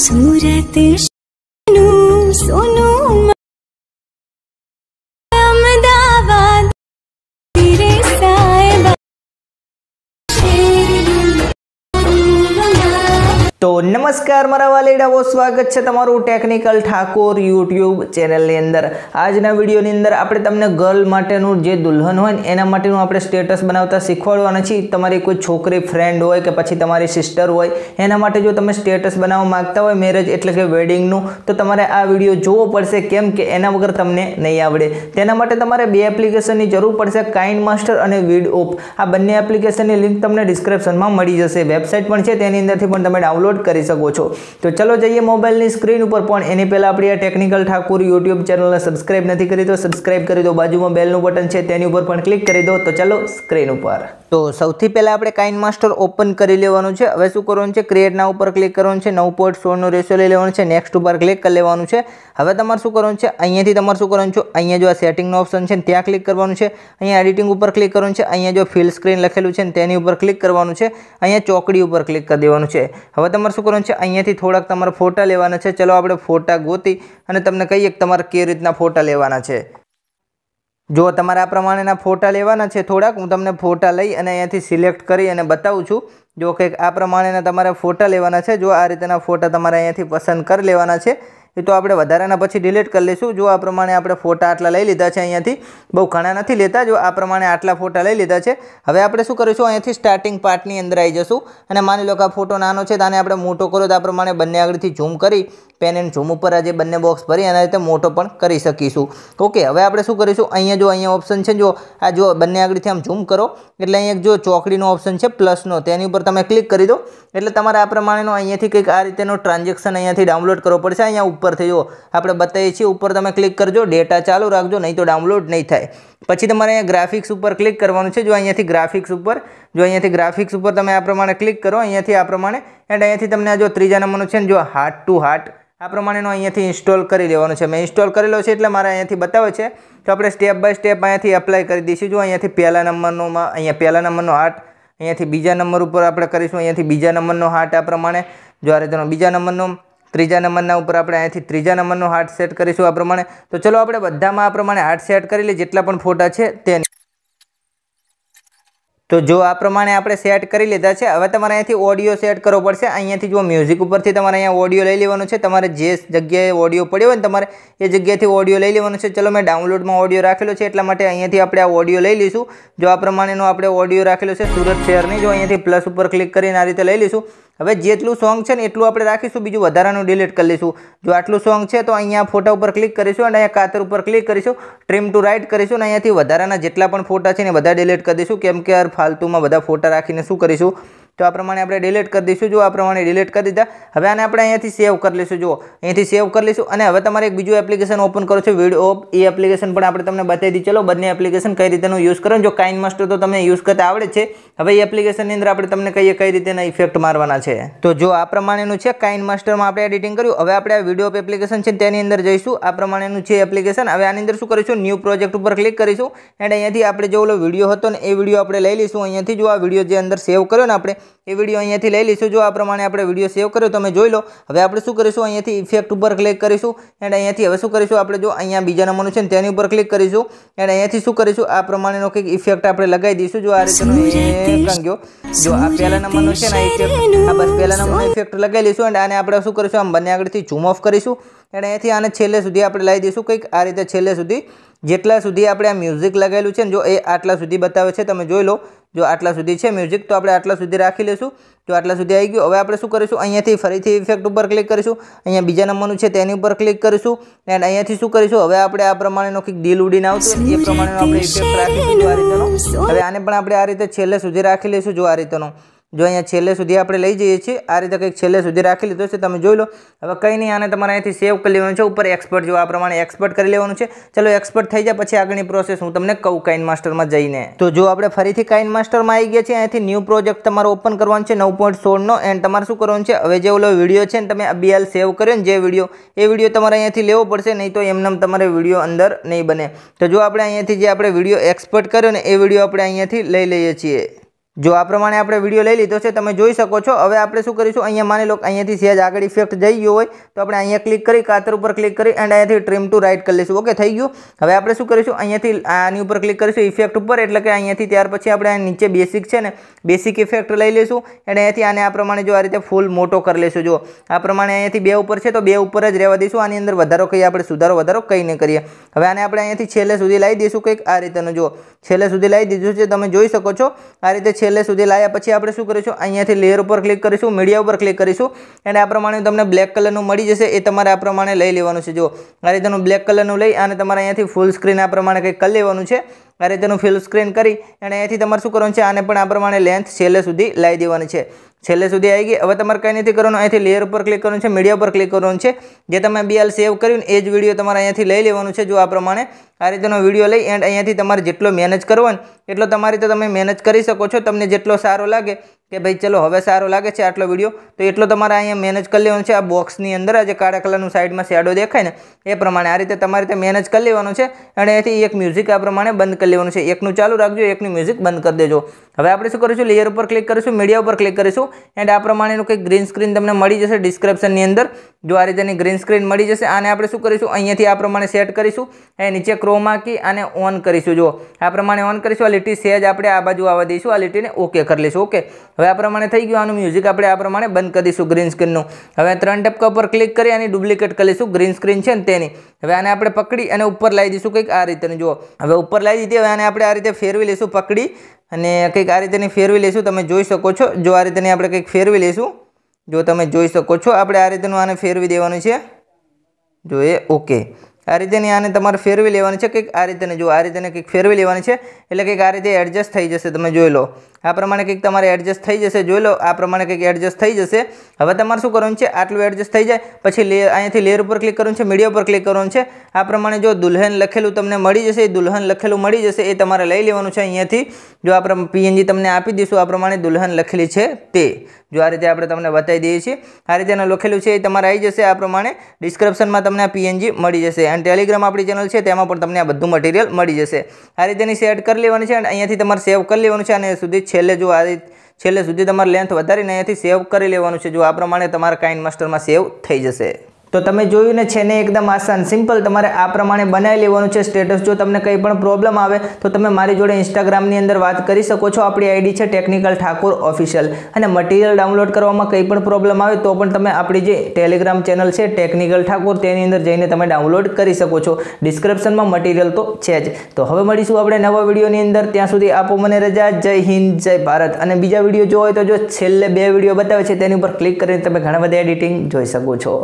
સુરત સોનું તો નમસ્કાર, મારા વાલેડાઓ સ્વાગત છે તમારું ટેકનિકલ ઠાકોર યુટ્યુબ ચેનલની અંદર. આજના વિડીયોની અંદર આપણે તમને ગર્લ માટેનું જે દુલ્હન હોય ને, એના માટેનું આપણે સ્ટેટસ બનાવતા શીખવાડવાના છીએ. તમારી કોઈ છોકરી ફ્રેન્ડ હોય કે પછી તમારી સિસ્ટર હોય, એના માટે જો તમે સ્ટેટસ બનાવવા માગતા હોય મેરેજ એટલે કે વેડિંગનું તો તમારે આ વીડિયો જોવો પડશે. કેમ કે એના વગર તમને નહીં આવડે. તેના માટે તમારે બે એપ્લિકેશનની જરૂર પડશે કાઇન્ડ માસ્ટર અને વીડ ઓપ આ બંને એપ્લિકેશનની લિંક તમને ડિસ્ક્રિપ્શનમાં મળી જશે. વેબસાઇટ પણ છે, તેની અંદરથી પણ તમે ડાઉનલોડ કરી શકો છો. તો ચલો જઈએ મોબાઈલની સ્ક્રીન ઉપર. પણ એની પહેલાં આપણી આ ટેકનિકલ ઠાકુર યુટ્યુબ ચેનલને સબસ્ક્રાઇબ નથી કરી તો સબસ્ક્રાઇબ કરી દો. બાજુમાં બેલનું બટન છે તેની ઉપર પણ ક્લિક કરી દો. તો ચલો સ્ક્રીન ઉપર. તો સૌથી પહેલાં આપણે કાઇન માસ્ટર ઓપન કરી લેવાનું છે. હવે શું કરવાનું છે? ક્રિએટના ઉપર ક્લિક કરવાનું છે. નવ પોઈન્ટ સોળનું રેશિયો લઈ લેવાનું છે. નેક્સ્ટ ઉપર ક્લિક કરી લેવાનું છે. હવે તમારે શું કરવાનું છે? અહીંયાથી તમારે શું કરવાનું છે? અહીંયા જો આ સેટિંગનો ઓપ્શન છે ત્યાં ક્લિક કરવાનું છે. અહીંયા એડિટિંગ ઉપર ક્લિક કરવાનું છે. અહીંયા જો ફિલ સ્ક્રીન લખેલું છે તેની ઉપર ક્લિક કરવાનું છે. અહીંયા ચોકડી ઉપર ક્લિક કરી દેવાનું છે. હવે તમારે શું કરવાનું છે? અહીંયાથી થોડાક તમારે ફોટા લેવાના છે. ચલો આપણે ફોટા ગોતી અને તમને કહીએ કે તમારે કેવી રીતના ફોટા લેવાના છે. જો તમારે આ પ્રમાણેના ફોટા લેવાના છે થોડાક, હું તમને ફોટા લઈ અને અહીંયાથી સિલેક્ટ કરી અને બતાવું છું. જો કંઈક આ પ્રમાણેના તમારે ફોટા લેવાના છે, જો આ રીતના ફોટા તમારે અહીંયાથી પસંદ કરી લેવાના છે એ તો આપણે વધારાના પછી ડિલીટ કરી લઈશું. જો આ પ્રમાણે આપણે ફોટા આટલા લઈ લીધા છે અહીંયાથી, બહુ ઘણા નથી લેતા. જો આ પ્રમાણે આટલા ફોટા લઈ લીધા છે, હવે આપણે શું કરીશું? અહીંયાથી સ્ટાર્ટિંગ પાર્ટની અંદર આવી જશું. અને માની લો કે આ ફોટો નાનો છે તો આને આપણે મોટો કરો તો આ પ્રમાણે બંને આગળથી ઝૂમ કરી પેન એન્ડ ઝૂમ ઉપર આ જે બંને બોક્સ ભરી એના રીતે મોટો પણ કરી શકીશું. ઓકે હવે આપણે શું કરીશું? અહીંયા જો, અહીંયા ઓપ્શન છે જો, આ જો બંને આગળથી આમ ઝૂમ કરો, એટલે અહીંયા જો ચોકડીનો ઓપ્શન છે પ્લસનો તેની ઉપર તમે ક્લિક કરી દો. એટલે તમારે આ પ્રમાણેનો અહીંયાથી કંઈક આ રીતેનો ટ્રાન્ઝેક્શન અહીંયાથી ડાઉનલોડ કરવો પડશે. અહીંયા ઉપરથી જુઓ. આપણે બતાવીએ છીએ, ઉપર તમે ક્લિક કરજો ડેટા ચાલુ રાખજો, નહીં તો ડાઉનલોડ નહીં થાય. પછી તમારે અહીંયા ગ્રાફિક્સ ઉપર ક્લિક કરવાનું છે, જો અહીંયાથી ગ્રાફિક્સ ઉપર, જો અહીંયાથી ગ્રાફિક્સ ઉપર તમે આ પ્રમાણે ક્લિક કરો, અહીંયાથી આ પ્રમાણે એન્ડ અહીંયાથી તમને જો ત્રીજા નંબરનું છે ને, જો હાર્ટ ટુ હાર્ટ આ પ્રમાણેનો અહીંયાથી ઇન્સ્ટોલ કરી લેવાનો છે. મેં ઇન્સ્ટોલ કરેલો છે એટલે મારે અહીંયાથી બતાવે છે. તો આપણે સ્ટેપ બાય સ્ટેપ અહીંયાથી એપ્લાય કરી દઈશું. જો અહીંયાથી પહેલા નંબરનોમાં, અહીંયા પહેલા નંબરનો હાર્ટ અહીંયાથી બીજા નંબર ઉપર આપણે કરીશું. અહીંયાથી બીજા નંબરનો હાર્ટ આ પ્રમાણે. જો આ રીતનો બીજા નંબરનો ત્રીજા નંબરના ઉપર આપણે અહીંયાથી ત્રીજા નંબરનો હાર્ટ સેટ કરીશું આ પ્રમાણે. તો ચલો આપણે બધામાં આ પ્રમાણે હાર્ટ સેટ કરી લઈએ, જેટલા પણ ફોટા છે તેની. તો જો આ પ્રમાણે આપણે સેટ કરી લીધા છે, હવે તમારે અહીંયાથી ઓડિયો સેટ કરવો પડશે. અહીંયાથી જો મ્યુઝિક ઉપરથી તમારે અહીંયા ઓડિયો લઈ લેવાનો છે. તમારે જે જગ્યાએ ઓડિયો પડ્યો હોય ને તમારે એ જગ્યાએથી ઓડિયો લઈ લેવાનો છે. ચલો મેં ડાઉનલોડમાં ઓડિયો રાખેલો છે, એટલા માટે અહીંયાથી આપણે આ ઓડિયો લઈ લઈશું. જો આ પ્રમાણેનો આપણે ઓડિયો રાખેલો છે, સુરત શહેરની, જો અહીંયાથી પ્લસ ઉપર ક્લિક કરીને આ રીતે લઈ લઈશું. હવે જેટલું સોંગ છે ને એટલું આપણે રાખીશું, બીજું વધારાનું ડિલીટ કરી લઈશું. જો આટલું સોંગ છે, તો અહીંયા ફોટા ઉપર ક્લિક કરીશું અને અહીંયા કાતર ઉપર ક્લિક કરીશું. ટ્રીમ ટુ રાઇટ કરીશું અને અહીંયાથી વધારાના જેટલા પણ ફોટા છે ને બધા ડિલીટ કરી દઈશું. કેમ કે યાર, ફાલતુમાં બધા ફોટા રાખીને શું કરીશું? તો આ પ્રમાણે આપણે ડિલીટ કરી દઈશું. જો આ પ્રમાણે ડિલીટ કરી દીધા. હવે આને આપણે અહીંયાથી સેવ કરી લઈશું. જો અહીંયાથી સેવ કરી લઈશું. અને હવે તમારે એક બીજું એપ્લિકેશન ઓપન કરો છો વીડિયો એ એપ્લિકેશન પણ આપણે તમને બતાવી દીધી. ચલો, બંને એપ્લિકેશન કઈ રીતેનું યુઝ કરો. જો કાઇન માસ્ટર તો તમને યુઝ કરતા આવડે છે. હવે એ એપ્લિકેશનની અંદર આપણે તમને કહીએ કઈ રીતેના ઇફેક્ટ મારવાના છે. તો જો આ પ્રમાણેનું છે કાઇન માસ્ટરમાં આપણે એડિટિંગ કર્યું. હવે આપણે આ વીડિયો એપ્લિકેશન છે તેની અંદર જઈશું. આ પ્રમાણેનું છે એપ્લિકેશન હવે આની અંદર શું કરીશું? ન્યૂ પ્રોજેક્ટ ઉપર ક્લિક કરીશું. એન્ડ અહીંયાથી આપણે જો ઓલો વીડિયો હતો ને, એ વીડિયો આપણે લઈ લઈશું. અહીંયાથી જો આ વીડિયો જે અંદર સેવ કર્યો ને આપણે એ વીડિયો અહીંયાથી લઈ લઈશું. જો આ પ્રમાણે આપણે વીડિયો સેવ કર્યો તમે જોઈ લો. હવે આપણે શું કરીશું? અહીંયાથી ઇફેક્ટ ઉપર ક્લિક કરીશું. એન્ડ અહીંયાથી હવે શું કરીશું? આપણે જો અહીંયા બીજા નંબરનું છે ને તેની ઉપર ક્લિક કરીશું. એન્ડ અહીંયાથી શું કરીશું? આ પ્રમાણેનો કંઈક ઇફેક્ટ આપણે લગાવી દઈશું. જો આ રીતે ગયો. જો આ પહેલા નંબરનો છે ને ઇફેક્ટ આ બસ પહેલા નંબરનો ઇફેક્ટ લગાવી લઈશું એન્ડ આને આપણે શું કરીશું? આમ બંને આગળથી ઝૂમ ઓફ કરીશું. એન્ડ અહીંયાથી આને છેલ્લે સુધી આપણે લાવી દઈશું કંઈક. આ રીતે છેલ્લે સુધી જેટલા સુધી આપણે આ મ્યુઝિક લગાવેલું છે ને જો એ આટલા સુધી બતાવે છે તમે જોઈ લો. જો આટલા સુધી છે મ્યુઝિક તો આપણે આટલા સુધી રાખી લઈશું. જો આટલા સુધી આવી ગયું, હવે આપણે શું કરીશું? અહીંયાથી ફરીથી ઇફેક્ટ ઉપર ક્લિક કરીશું. અહીંયા બીજા નંબરનું છે, તેની ઉપર ક્લિક કરીશું. એન્ડ અહીંયાથી શું કરીશું? હવે આપણે આ પ્રમાણેનો કંઈક દિલ ઉડીને આવતું એ પ્રમાણેનો આપણે ઇફેક્ટ રાખીશું આ રીતેનો. હવે આને પણ આપણે આ રીતે છેલ્લે સુધી રાખી લઈશું જો આ રીતેનો. જો અહીંયા છેલ્લે સુધી આપણે લઈ જઈએ છીએ, આ રીતે કંઈક છેલ્લે સુધી રાખી લીધો છે, તમે જોઈ લો. હવે કંઈ નહીં, આને તમારે અહીંથી સેવ કરી લેવાનું છે, ઉપર એક્સપર્ટ જો આ પ્રમાણે એક્સપર્ટ કરી લેવાનું છે. ચલો એક્સપર્ટ થઈ જાય, પછી આગળની પ્રોસેસ હું તમને કહું કાઇન માસ્ટરમાં જઈને. તો જો આપણે ફરીથી કાઇન માસ્ટરમાં આવી ગયા છે અહીંથી ન્યૂ પ્રોજેક્ટ તમારો ઓપન કરવાનો છે, નવ પોઈન્ટ સોળનો એન્ડ તમારે શું કરવાનું છે, હવે જે ઓલો વીડિયો છે તમે બીએલ સેવ કર્યો ને, જે વીડિયો એ વીડિયો તમારે અહીંયાથી લેવો પડશે, નહીં તો એમને તમારે વીડિયો અંદર નહીં બને. તો જો આપણે અહીંયાથી જે આપણે વીડિયો એક્સપર્ટ કર્યો ને, એ વીડિયો આપણે અહીંયાથી લઈ લઈએ છીએ. જો આ પ્રમાણે આપણે વીડિયો લઈ લીધો છે, તમે જોઈ શકો છો. હવે આપણે શું કરીશું? અહીંયા માની લો અહીંયાથી સહેજ આગળ ઇફેક્ટ જઈ ગયો હોય, તો આપણે અહીંયા ક્લિક કરી, કાતર ઉપર ક્લિક કરી એન્ડ અહીંયાથી ટ્રીમ ટુ રાઇટ કરી લઈશું. ઓકે થઈ ગયું? હવે આપણે શું કરીશું? અહીંયાથી આની ઉપર ક્લિક કરીશું ઇફેક્ટ ઉપર, એટલે કે અહીંયાથી ત્યાર પછી આપણે નીચે બેસિક છે ને બેસિક ઇફેક્ટ લઈ લઈશું અને અહીંયાથી આને આ પ્રમાણે જો આ રીતે ફૂલ મોટો કરી લઈશું. જો આ પ્રમાણે અહીંયાથી બે ઉપર છે, તો બે ઉપર જ રહેવા દઈશું. આની અંદર વધારો કહીએ, આપણે સુધારો, વધારો કંઈ નહીં કરીએ. હવે આને આપણે અહીંયાથી છેલ્લે સુધી લાવી દઈશું કંઈક આ રીતેનું. જો છેલ્લે સુધી લાવી દીધું છે, તમે જોઈ શકો છો. આ રીતે છેલ્લે સુધી લાવ્યા પછી આપણે શું કરીશું? અહીંયાથી લેયર ઉપર ક્લિક કરીશું મીડિયા ઉપર ક્લિક કરીશું અને આ પ્રમાણે તમને બ્લેક કલરનું મળી જશે, એ તમારે આ પ્રમાણે લઈ લેવાનું છે. જો આ રીતેનું બ્લેક કલરનું લઈ અને તમારે અહીંયાથી ફૂલ સ્ક્રીન આ પ્રમાણે કંઈક કરી લેવાનું છે. આ રીતેનું ફૂલ સ્ક્રીન કરી અને અહીંયાથી તમારે શું કરવાનું છે? આને પણ આ પ્રમાણે લેન્થ છેલ્લે સુધી લાવી દેવાની છે. છેલ્લે સુધી આવી ગઈ. હવે તમારે કંઈ નથી કરવાનું. અહીંથી લેયર ઉપર ક્લિક કરવાનું છે મીડિયા ઉપર ક્લિક કરવાનું છે. જે તમે બીએલ સેવ કર્યું એ જ વીડિયો તમારે અહીંયાથી લઈ લેવાનું છે. જો આ પ્રમાણે આ રીતેનો વીડિયો લઈ એન્ડ અહીંયાથી તમારે જેટલો મેનેજ કરવો ને, એટલો તમારી રીતે તમે મેનેજ કરી શકો છો. તમને જેટલો સારો લાગે કે ભાઈ ચલો હવે સારો લાગે છે આટલો વીડિયો તો એટલો તમારે અહીંયા મેનેજ કરી લેવાનું છે. આ બોક્સની અંદર, આ જે કાળા કલરનું સાઈડમાં શેડો દેખાય ને, એ પ્રમાણે આ રીતે તમારે રીતે મેનેજ કરી લેવાનું છે. અને અહીંયાથી એક મ્યુઝિક આ પ્રમાણે બંધ કરી લેવાનું છે. એકનું ચાલુ રાખજો, એકનું મ્યુઝિક બંધ કરી દેજો. હવે આપણે શું કરીશું? લેયર ઉપર ક્લિક કરીશું મીડિયા ઉપર ક્લિક કરીશું. એન્ડ આ પ્રમાણેનું કંઈક ગ્રીન સ્ક્રીન તમને મળી જશે ડિસ્ક્રિપ્શનની અંદર. જો આ રીતેની ગ્રીન સ્ક્રીન મળી જશે, આને આપણે શું કરીશું? અહીંયાથી આ પ્રમાણે સેટ કરીશું. એ નીચે ક્રોમા કી આને ઓન કરીશું. જો આ પ્રમાણે ઓન કરીશું. આ લીટી સેજ આપણે આ બાજુ આવવા દઈશું. આ લીટીને ઓકે કરી લઈશું. ઓકે હવે આ પ્રમાણે થઈ ગયું. આનું મ્યુઝિક આપણે આ પ્રમાણે બંધ કરી દઈશું ગ્રીન સ્ક્રીનનું હવે ત્રણ ટપકા ઉપર ક્લિક કરી અને ડુપ્લિકેટ કરી લઈશું. ગ્રીન સ્ક્રીન છે ને તેની. હવે આને આપણે પકડી અને ઉપર લાવી દઈશું કંઈક આ રીતેનું. જુઓ, હવે ઉપર લાવી દીધી. હવે આને આપણે આ રીતે ફેરવી લઈશું પકડી. અને કંઈક આ રીતેની ફેરવી લઈશું, તમે જોઈ શકો છો. જો આ રીતેની આપણે કંઈક ફેરવી લઈશું, જો તમે જોઈ શકો છો, આપણે આ રીતેનું આને ફેરવી દેવાનું છે. જો એ ઓકે. આ રીતેની આને તમારે ફેરવી લેવાની છે, કંઈક આ રીતેને, જો આ રીતેને કંઈક ફેરવી લેવાની છે, એટલે કંઈક આ રીતે એડજસ્ટ થઈ જશે, તમે જોઈ લો. આ પ્રમાણે કંઈક તમારે એડજસ્ટ થઈ જશે, જોઈ લો, આ પ્રમાણે કંઈક એડજસ્ટ થઈ જશે. હવે તમારે શું કરવાનું છે, આટલું એડજસ્ટ થઈ જાય, પછી લે, અહીંયાથી લેયર ઉપર ક્લિક કરવાનું છે મીડિયા ઉપર ક્લિક કરવાનું છે. આ પ્રમાણે જો દુલ્હન લખેલું તમને મળી જશે, એ દુલ્હન લખેલું મળી જશે, એ તમારે લઈ લેવાનું છે અહીંયાથી. જો આ પીએનજી તમને આપી દઈશું, આ પ્રમાણે દુલ્હન લખેલી છે તે. જો આ રીતે આપણે તમને બતાવી દઈએ છીએ, આ રીતે એનું લખેલું છે એ તમારે આવી જશે, આ પ્રમાણે ડિસ્ક્રિપ્શનમાં તમને આ પીએનજી મળી જશે. અને ટેલિગ્રામ આપણી ચેનલ છે, તેમાં પણ તમને આ બધું મટીરિયલ મળી જશે. આ રીતેની સેટ કરી લેવાની છે અને અહીંયાથી તમારે સેવ કરી લેવાનું છે અને સુધી છેલ્લે જો આ છેલ્લે સુધી તમારે લેન્થ વધારીને અહીંયાથી સેવ કરી લેવાનું છે. જો આ પ્રમાણે તમારા કાઇન માસ્ટરમાં સેવ થઈ જશે. તો તમે જોયું ને છે ને એકદમ આસાન, સિમ્પલ તમારે આ પ્રમાણે બનાવી લેવાનું છે સ્ટેટસ જો તમને કંઈ પણ પ્રોબ્લેમ આવે, તો તમે મારી જોડે ઇન્સ્ટાગ્રામની અંદર વાત કરી શકો છો. આપણી આઈડી છે ટેકનિકલ ઠાકોર ઓફિશિયલ અને મટીરિયલ ડાઉનલોડ કરવામાં કંઈ પણ પ્રોબ્લેમ આવે, તો પણ તમે આપણી જે ટેલિગ્રામ ચેનલ છે ટેકનિકલ ઠાકોર તેની અંદર જઈને તમે ડાઉનલોડ કરી શકો છો. ડિસ્ક્રિપ્શનમાં મટીરિયલ તો છે જ. તો હવે મળીશું આપણે નવા વિડીયોની અંદર. ત્યાં સુધી આપો મને રજા. જય હિન્દ, જય ભારત. અને બીજા વીડિયો જોવો હોય તો જો છેલ્લે બે વીડિયો બતાવે છે, તેની ઉપર ક્લિક કરીને તમે ઘણા બધા એડિટિંગ જોઈ શકો છો.